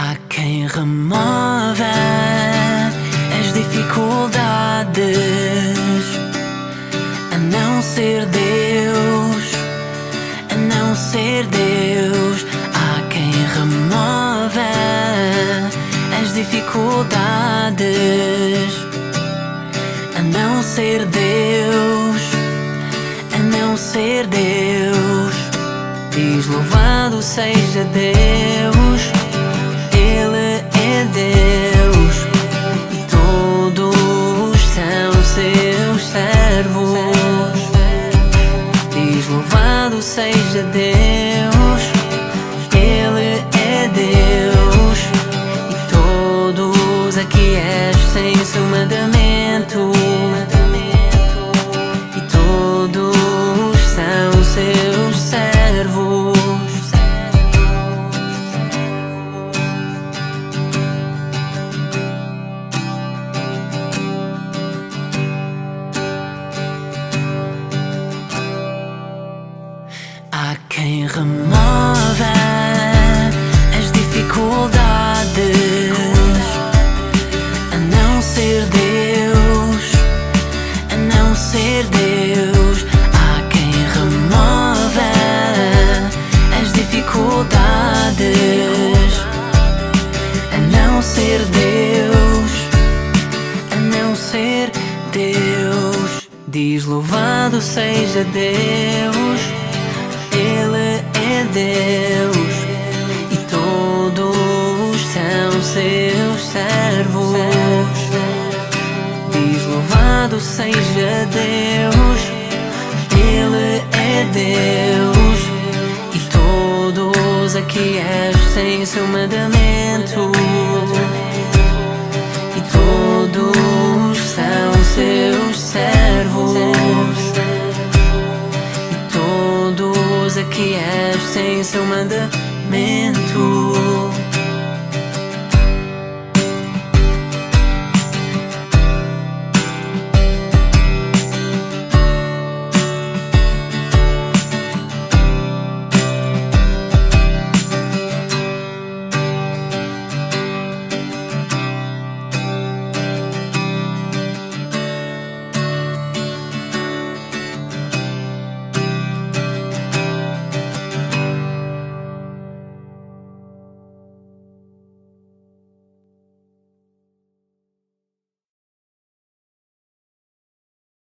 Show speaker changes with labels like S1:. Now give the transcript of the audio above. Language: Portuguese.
S1: Há quem remove as dificuldades a não ser Deus, a não ser Deus. Há quem remove as dificuldades a não ser Deus, a não ser Deus. Diz louvado seja Deus. Louvado seja Deus, quem remova as dificuldades, a não ser Deus, a não ser Deus. Há quem remova as dificuldades, a não ser Deus, a não ser Deus. Diz louvado seja Deus. Deus e todos são seus servos. Diz louvado seja Deus, Ele é Deus e todos aqui seu mandamento. em seu mandamento.